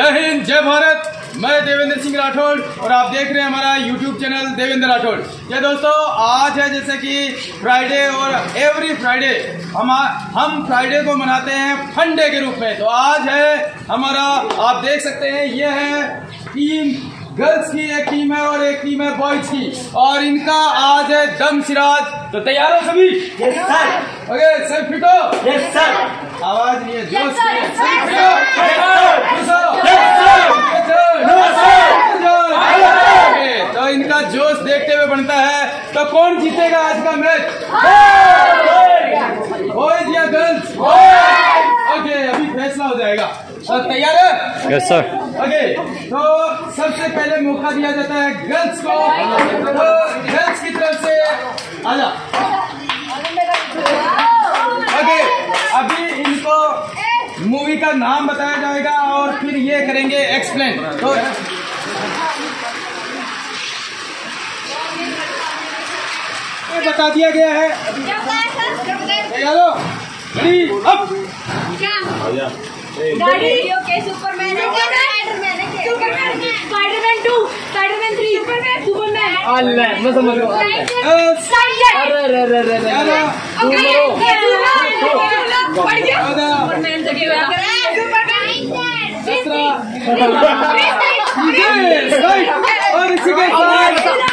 जय हिंद, जय भारत। मैं देवेंद्र सिंह राठौड़ और आप देख रहे हैं हमारा यूट्यूब चैनल देवेंद्र राठौड़ ये दोस्तों, आज है जैसे कि फ्राइडे और एवरी फ्राइडे हम हम फ्राइडे को मनाते हैं फंडे के रूप में। तो आज है हमारा, आप देख सकते हैं, ये है टीम गर्ल्स की एक टीम है और एक टीम है बॉयज़ की। और इनका आज है दम सिराज तो तैयार हो सभी? यस सर ओके सर फिटो यस सर आवाज़ नहीं है जोश तो इनका जोश देखते हुए बनता है। तो कौन जीतेगा आज का मैच बॉयज़ या गर्ल्स ओके अभी फैसला हो जाएगा। तैयार है? यस सर ओके तो सबसे पहले मौका दिया जाता है गर्ल्स को। तो गर्ल्स की तरफ़ से आजा। ओके अभी इनको मूवी का नाम बताया जाएगा और फिर ये करेंगे एक्सप्लेन तो बता दिया गया है। हो अप गाड़ी ओके सुपरमैन है स्पाइडरमैन है Superman Spiderman 2 Spiderman 3 Superman Superman अल्लाह मैं समझ गया साइलेंट अरे अरे अरे अरे हो सुपरमैन से क्या Yes, right. और इसी के साथ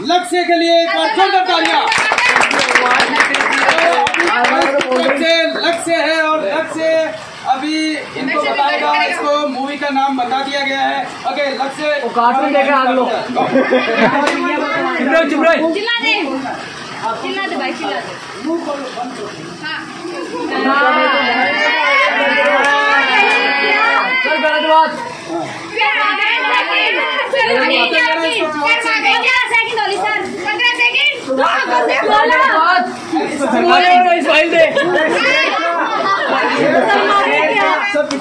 लक्ष्य के लिए एक बार जोरदार तालियाँ लक्ष्य लक्ष्य है और लक्ष्य अभी इनको बताएगा इसको मूवी का नाम बता दिया गया है। ओके लक्ष्य। कार्टून देखा आप लोग। चिल्ला दे। चिल्ला दे भाई चिल्ला दे। चल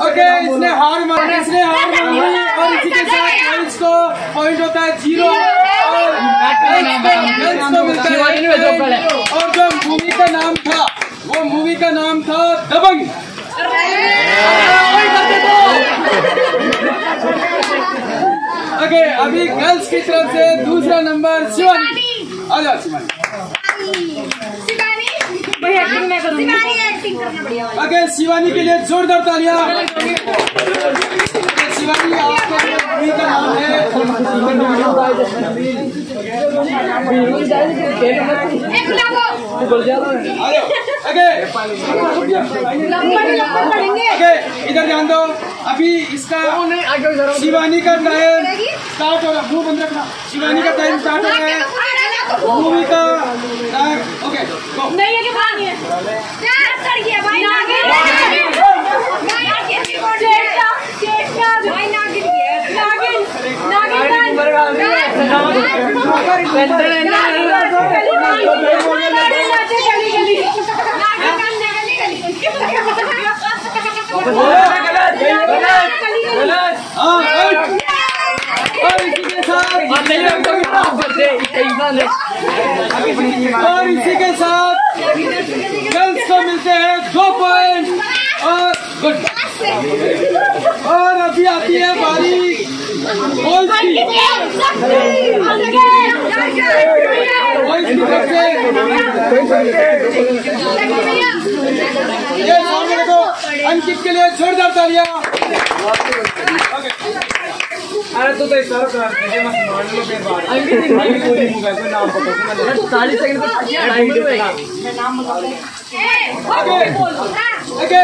ओके इसने हार मानी इसने हार मानी। और इसी के साथ पॉइंट्स को पॉइंट होता है ज़ीरो को मिलता है। और जो मूवी का नाम था वो मूवी का नाम था दबंग। ओके अभी गर्ल्स की तरफ़ से दूसरा नंबर शिवानी। आ जाओ शिवानी। एक्टिंग ओके शिवानी के लिए जोरदार तालियाँ। शिवानी आपके नाम है इधर ध्यान दो। अभी इसका शिवानी का टाइम स्टार्ट हो रहा मुँह बंद रखना शिवानी का टाइम स्टार्ट हो रहा है मूवी का ओके गो नहीं है कि पानी है क्या कर गया भाई नागिन नागिन चेष्टा चेष्टा भाई नागिन नागिन नागिन हाँ right। और इसी के साथ और इसी के साथ गर्ल्स को मिलते हैं दो पॉइंट और गुड और अभी आती है बारी ये अंकित के लिए जोरदार तालियाँ। अरे तू तो इशारा कर रहा है मत मान लो फिर बात नाम पता चालीस सेकंड ओके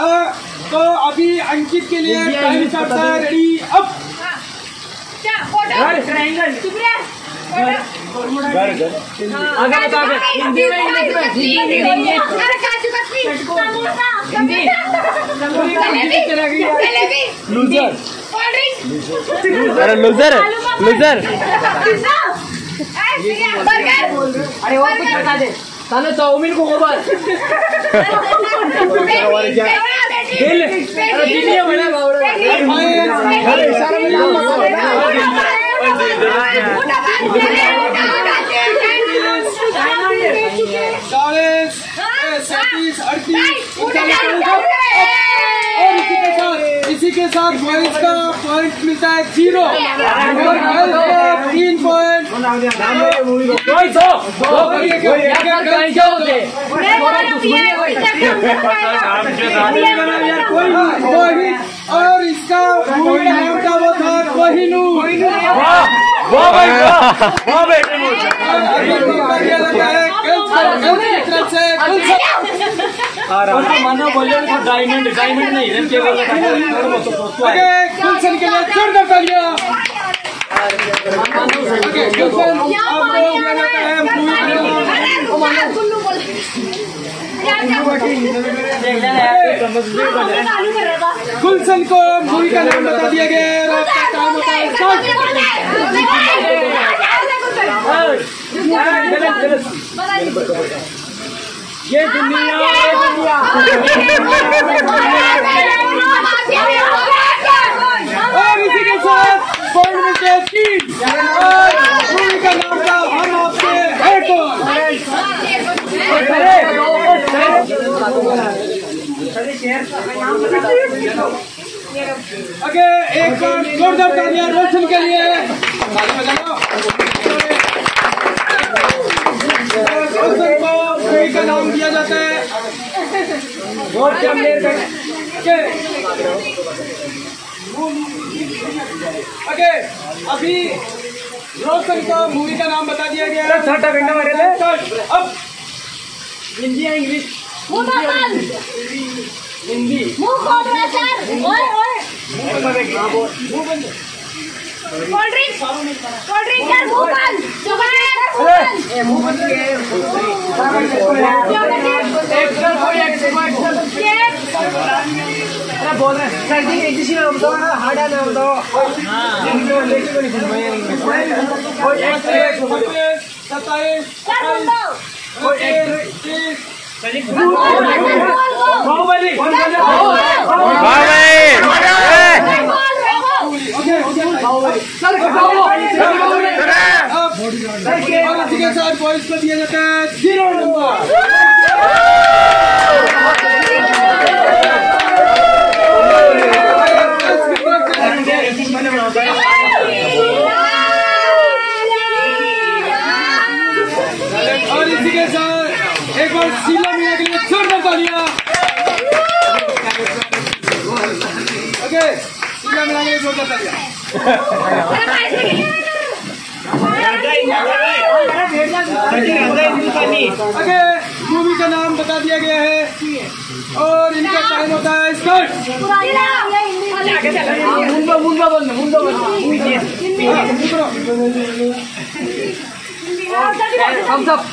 अ, तो अभी अंकित के लिए टाइम स्टार्ट है। रेडी अब आगे बता आगे हिंदी में इंग्लिश में अरे काजू लूजर। अरे लूजर। लूजर अरे वो कुछ बता दे ताने चाउमीन को गोबर दिल अरे दिलिया बड़ा बावड़ा चालीस सैंतीस अड़तीस और इसी के साथ इसी के साथ बॉयज़ का पॉइंट मिलता है ज़ीरो और गर्ल्स का तीन पॉइंट और इसका मूवी नाम था वो था कोहिनूर वाह भाई वाह वाह बेटे है मानो बोले तो डायमंड डायमंड नहीं के लिए जोरदार तालियाँ है मूवी का नाम गुलशन को मूवी का नाम बता दिया गया है होता है स्टार्ट ये दुनिया ये दुनिया और इसी के साथ पॉइंट मिलते हैं और मूवी का नाम था हम आपसे है कौन आगे एक बार जोरदार तालियाँ रोशन के लिए। रोशन को मूवी का नाम दिया जाता है। बहुत कम देर तक ओके अभी रोशन को मूवी का नाम बता दिया गया। है छठा घंटा मारे अब हिंदी या English? Hindi cold drink cold drink यार मुँह बंद ज़ुबान मुँह अरे बोल रहे हैं सर्दी इंग्लिश में बताओ ना हार्ड लेके है कोई सत्ताईस तीस सर बॉयज को दिया जाता है जीरो नंबर ओके मूवी का नाम बता दिया गया है और इनका टाइम होता है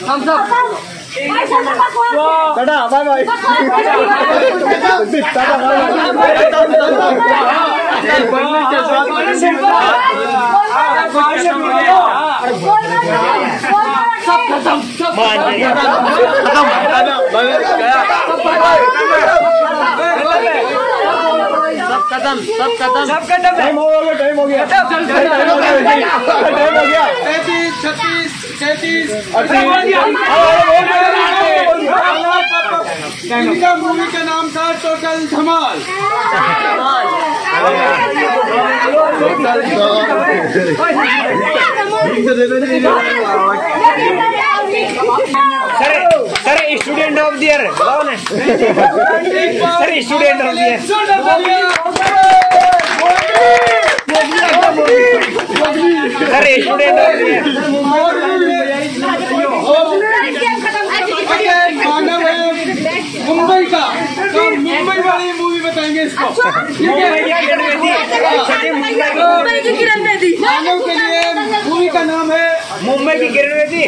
thumbs up tata bye bye सब कदम सब कदम सब टाइम हो गया। टाइम हो गया टाइम हो गया। छत्तीस सैंतीस। इनका मूवी का नाम था Total Dhamaal. Sir Student of the Year बताओ ना। एक बार। Sir Student of the Year जोरदार तालियाँ। मुंबई का मुंबई वाली मूवी बताएँगे इसको मुंबई की किरण बेदी मानव के लिए मूवी का नाम है मुंबई की किरण बेदी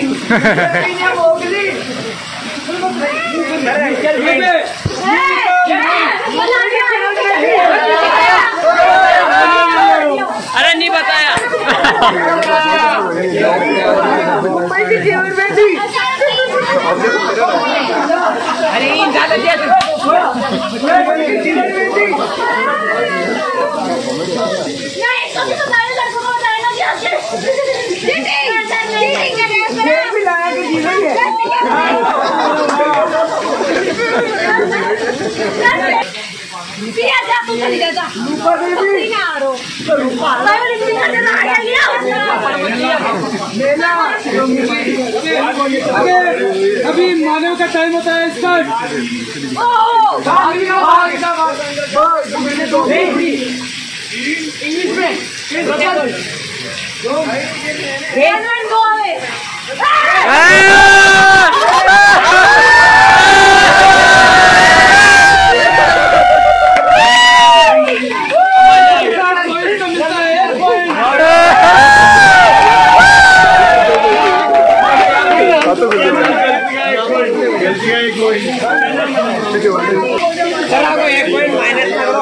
अरे नहीं बताया अरे इन ज़्यादा भी लगा के जी रही है पिया जा तू चली जा जा। रूपा देवी ना आरो। रूपा देवी ना जा आ गया मेला। अभी अभी मानव का टाइम होता है ओ away. पॉइंट तो मिलता है एक पॉइंट चला को एक पॉइंट माइनस कर दो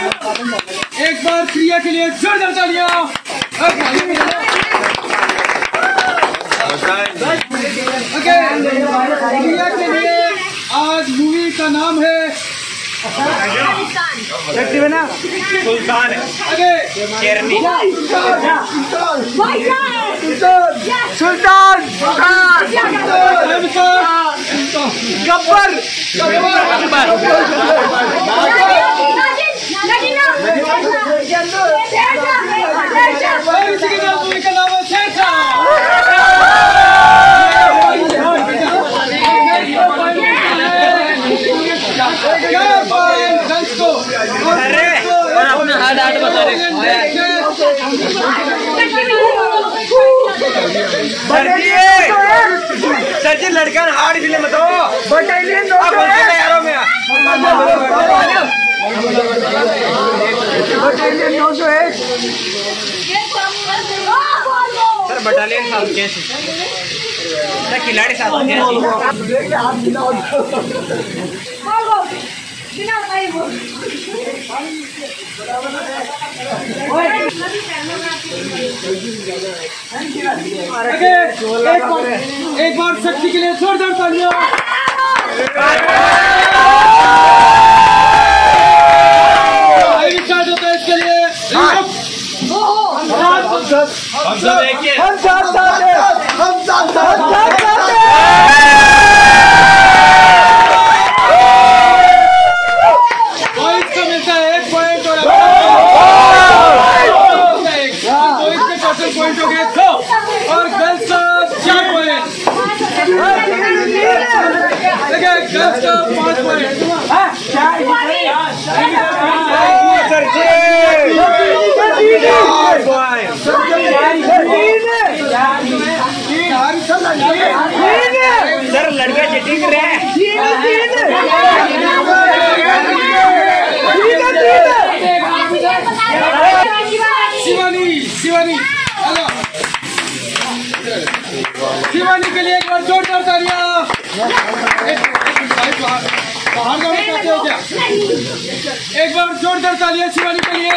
एक बार क्रिया के लिए जोरदार तालियाँ। ओके क्रिया के लिए आज मूवी का नाम है आगे Sultan. Time start Gabbar. Sir ji लड़का हार्ड फ़िल्म बताओ। दो यारों में सर बटालियन साथ कैसे खिलाड़ी आगे एक बार शक्ति के लिए जोरदार तालियाँ हम साथ साथ हैं हम साथ साथ पॉइंट तो मिलता है एक पॉइंट और तो इसके टोटल पॉइंट हो गए दो और गर्ल्स का चार पॉइंट देखिए गर्ल्स का पाँच पॉइंट सर लड़का चीटिंग रहे। शिवानी शिवानी शिवानी के लिए एक बार जोरदार तालियाँ बाहर जाना चाहते हो क्या? एक बार जोरदार तालियाँ शिवानी के लिए।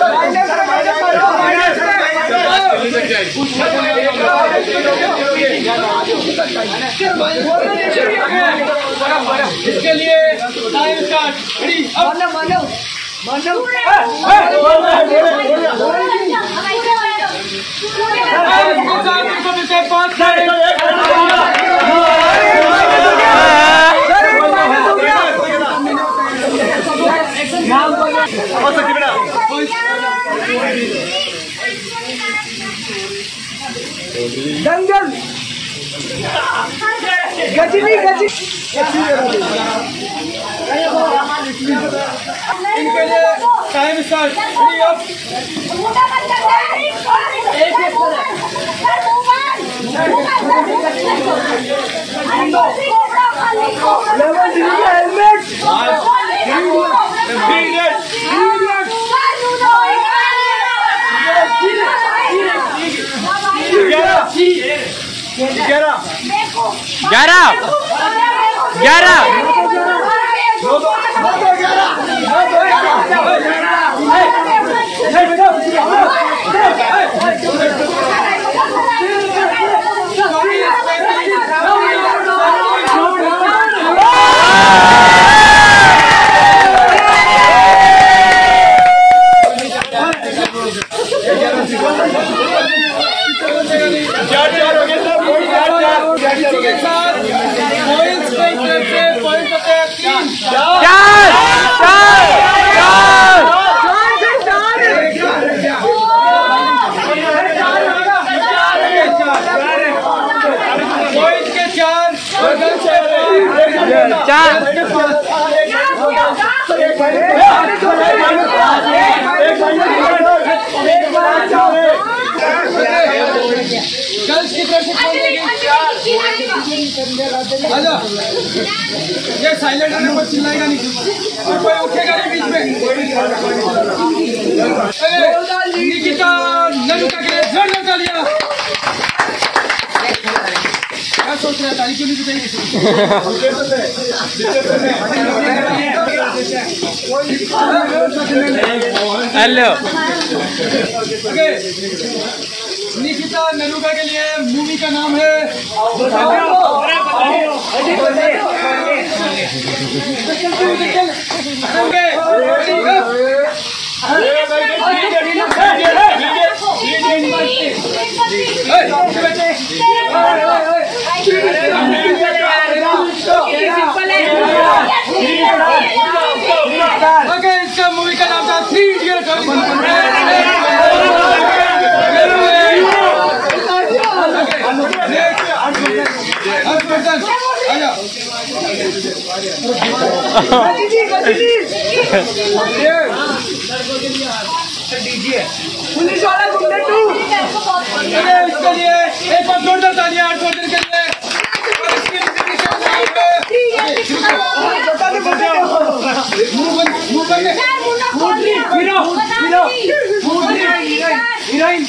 इसके लिए टाइम स्टार्ट रेडी अब पाँच साढ़े दंगल गजनी गजनी इनके लिए time start ready up level three का हेलमेट ग्यारह ग्यारह के साथ पॉइंट्स के तरफ़ से पॉइंट होते हैं तीन चार चार चार चार। चार गर्ल्स की तरफ़ से कौन देगी आजा। ये साइलेंट रहने पर चिल्लाएगा नहीं। और कोई उठेगा नहीं बीच में। निकिता नंदा के लिए जोरदार तालियाँ क्या सोच रहे ताली क्यों नहीं बजाएँगे हेलो। ओके निकिता नलुका के लिए मूवी का नाम है ओके इसका मूवी का नाम था थ्री इडियट पुलिस वाला गुंडे टू इसके लिए एक बार जोरदार तालियाँ आठ दिन के लिए हीरोइन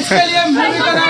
इसके लिए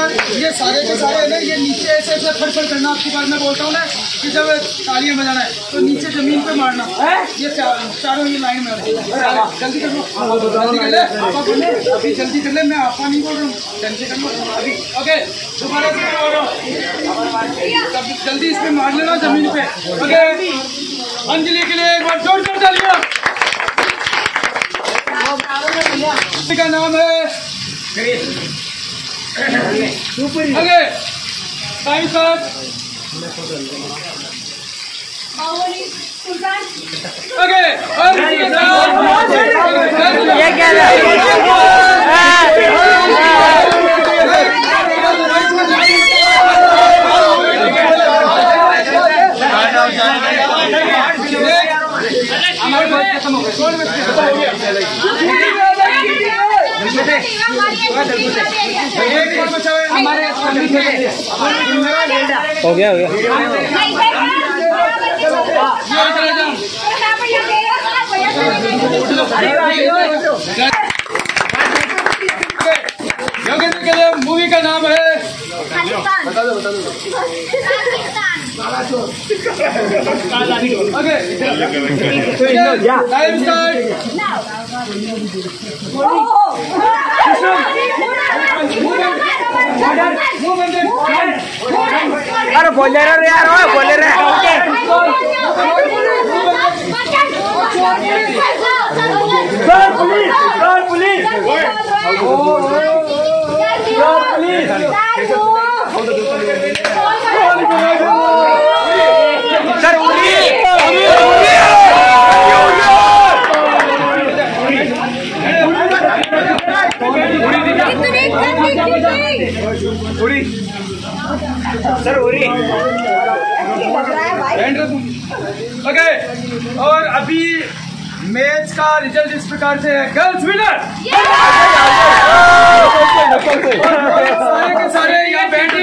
बार ये सारे के सारे ना ये नीचे ऐसे ऐसे फटफट करना आपकी बात मैं बोलता हूँ ना कि जब तालियाँ बजाना है तो नीचे ज़मीन पे मारना। ये चार, चारों ये लाइन में जल्दी कर लो। जल्दी कर ले। आपा बोल ले अभी जल्दी कर ले मैं आपा नहीं बोल रहा हूँ। जल्दी कर लो अभी। ओके दोबारा से बोल रहा हूँ। जल्दी इस पे मार लेना ज़मीन पे। ओके अंजलि के लिए एक बार ज़ोर ज़ोर तालियाँ का नाम है ओके टाइम सुल्तान ओके और इसी के साथ। ये क्या है? कौन बचा है हमारे हो गया हो गया। योगेंद्र के लिए मूवी का नाम है ओके टाइम स्टार्ट अरे बोल रहे यार ओ बोल रहे police sir police sir sir Uri okay और अभी मैच का रिज़ल्ट इस प्रकार से है। गर्ल्स विनर सारे के सारे यहाँ बैठ